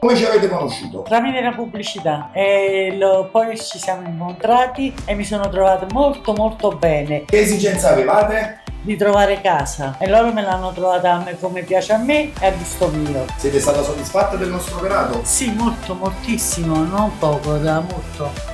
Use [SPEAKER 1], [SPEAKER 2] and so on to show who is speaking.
[SPEAKER 1] Come ci avete conosciuto?
[SPEAKER 2] Tramite la pubblicità e lo- poi ci siamo incontrati e mi sono trovato molto molto bene
[SPEAKER 1] Che esigenza avevate?
[SPEAKER 2] di trovare casa e loro me l'hanno trovata a me come piace a me e a gusto mio.
[SPEAKER 1] Siete stata soddisfatta del nostro operato?
[SPEAKER 2] Sì, molto, moltissimo, non poco, da molto.